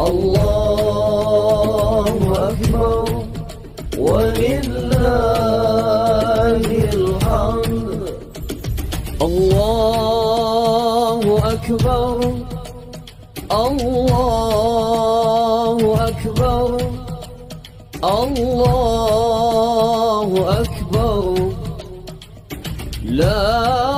الله أكبر ولله الحمد. الله أكبر. الله أكبر. الله أكبر. لا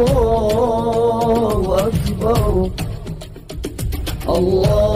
الله أكبر الله